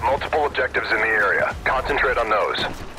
got multiple objectives in the area. Concentrate on those.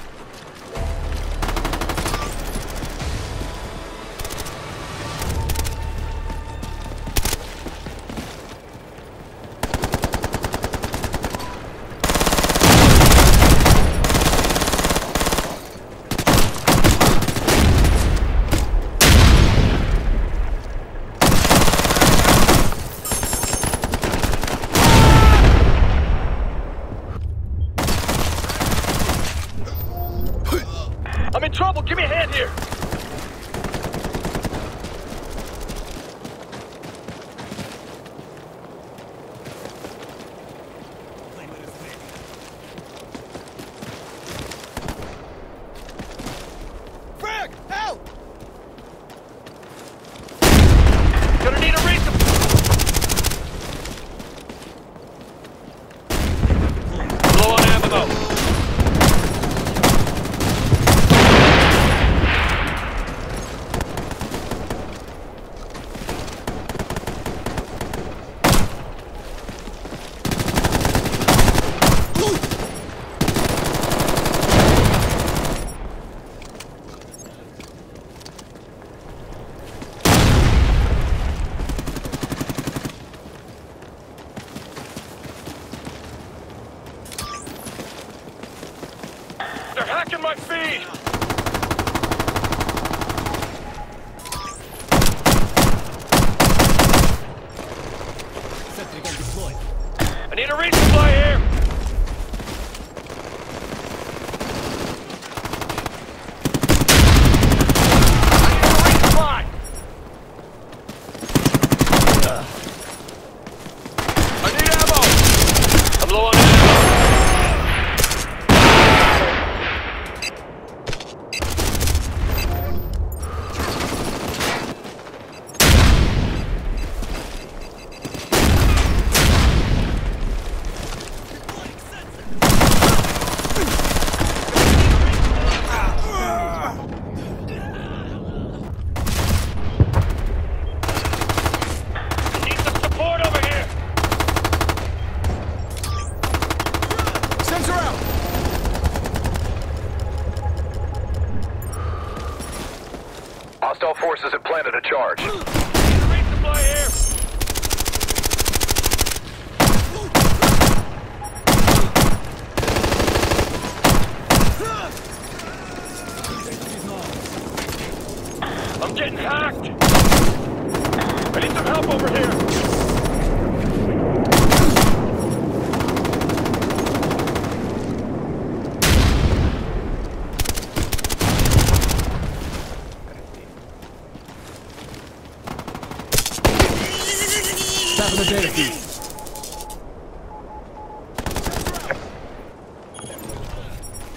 The data feed.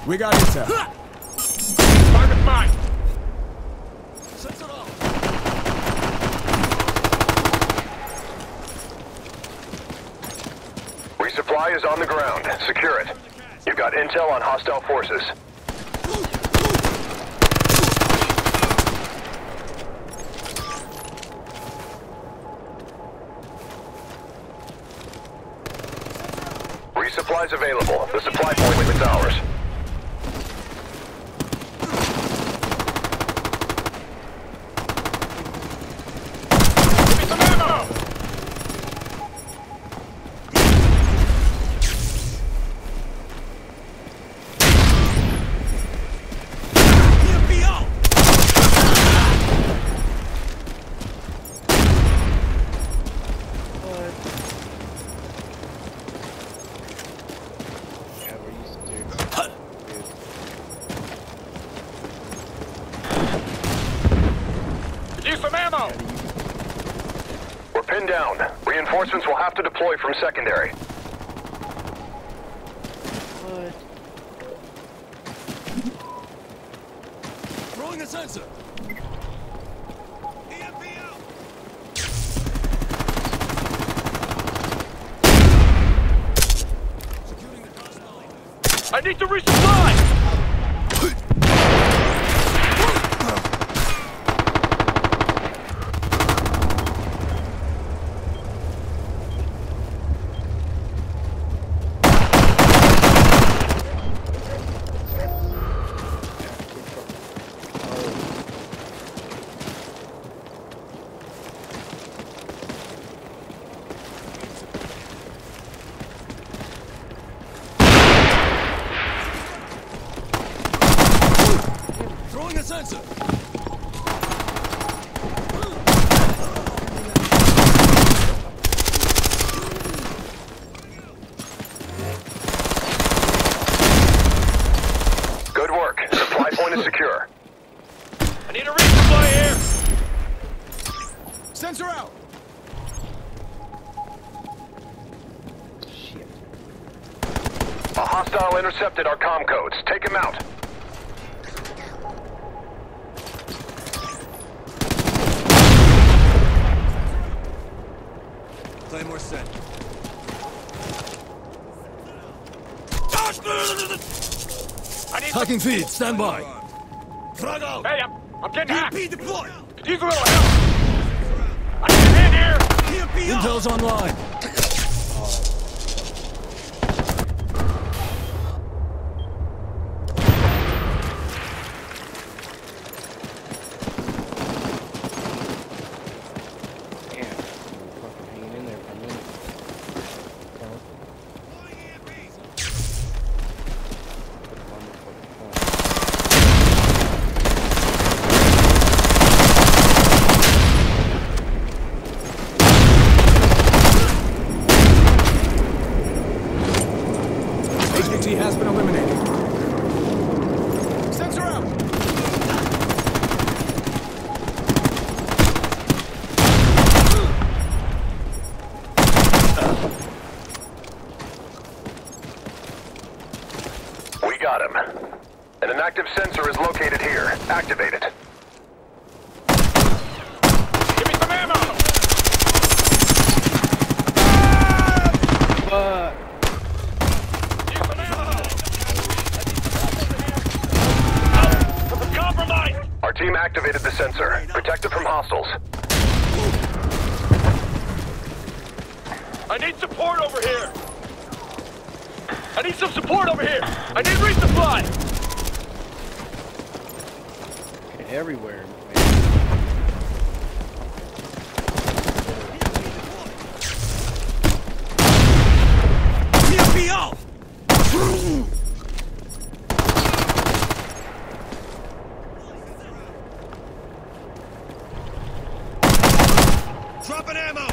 We got intel. Target mine! Resupply is on the ground. Secure it. You've got intel on hostile forces. Resupplies available. The supply point is ours. Give me some ammo! Could use some ammo! We're pinned down. Reinforcements will have to deploy from secondary. Throwing a sensor. I need to resupply! Throwing a sensor. Good work. Supply point is secure. I need a resupply here. Sensor out. Shit. A hostile intercepted our comm codes. Take him out. Claymore set. Hacking feed. Stand by. Frag out. Hey, I'm, I'm getting hacked. EMP deployed. Could you use a little help? I need a hand here. EMP Intel's online. Damn. Fucking hanging in there for a minute. Put him on the fucking phone. HVT has been eliminated. Sensor out. We got him. And an active sensor is Activate it. Give me some ammo. Use some ammo. Compromised. Our team activated the sensor. Protect it from hostiles. I need support over here. I need some support over here. I need resupply. Everywhere. man. EMP off. Dropping ammo.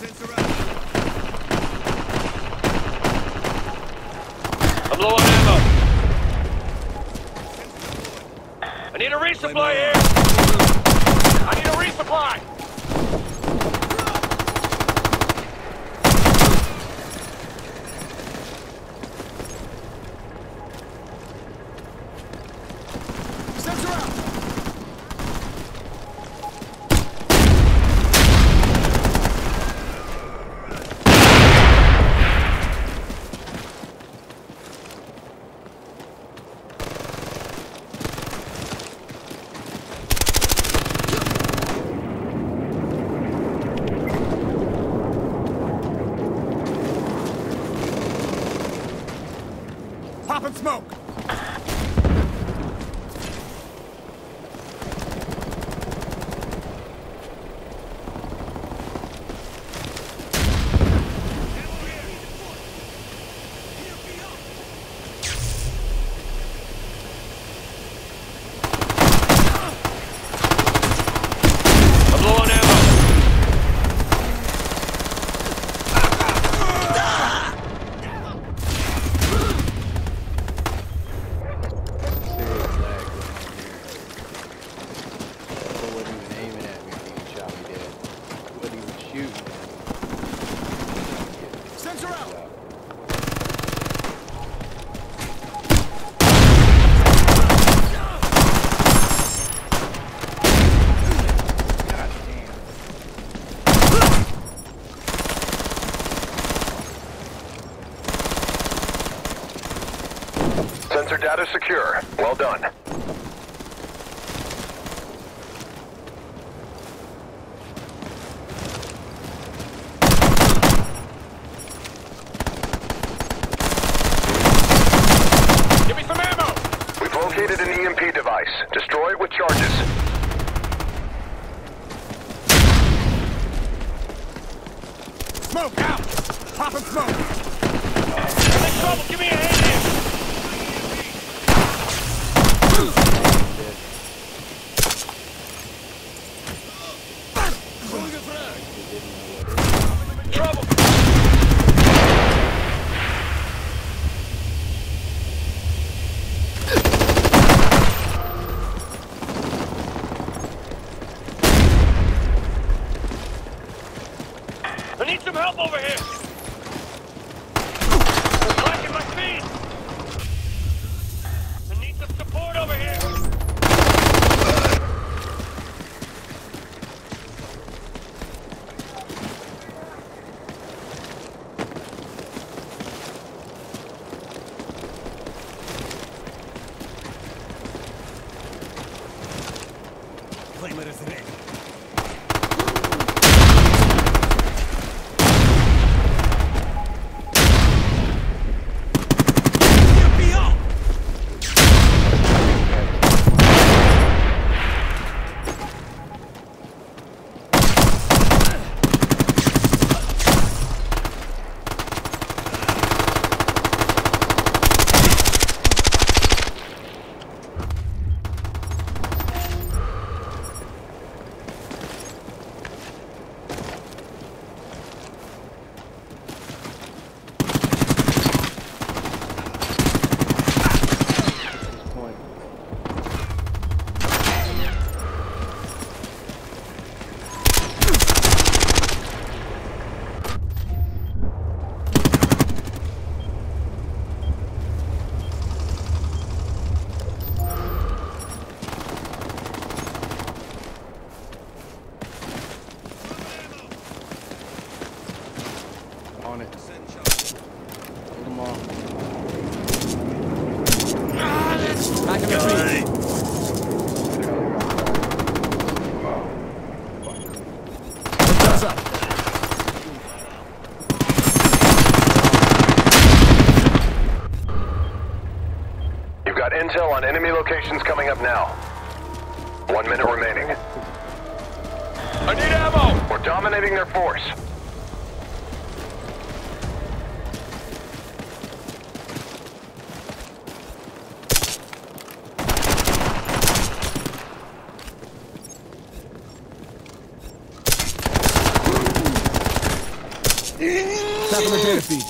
Sensor out. I'm low on ammo. I need a resupply here. I need a resupply. Sensor out. Popping smoke. Done. Give me some ammo. We've located located an EMP device. Destroy it with charges. Smoke out! Popping smoke! I'm in trouble. Give me a hand here. Throwing a frag! Trouble. I need some help over here. I'm slacking my speed. I need some support over here. Claim it as ready. EMP Point. On it. Hold them off. Back in the feet! Guns up! You've got intel on enemy locations coming up now. One minute remaining. I need ammo. We're dominating their force. Tap on the data feed.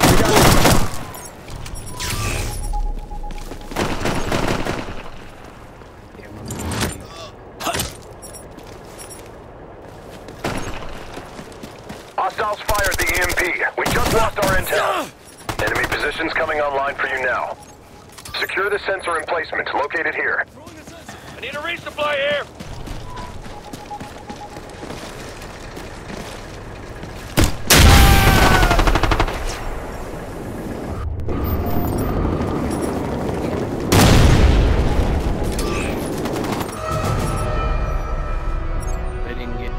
We got it. Damn, I'm Hostiles fired the EMP. We just lost our intel. Enemy positions coming online for you now. Secure the sensor emplacement located here. I need a resupply here. They didn't get.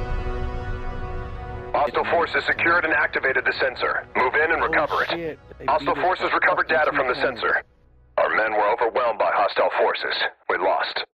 Hostile forces secured and activated the sensor. Move in and recover it. Hostile forces recovered data from the sensor. Our men were overwhelmed by hostile forces. We lost.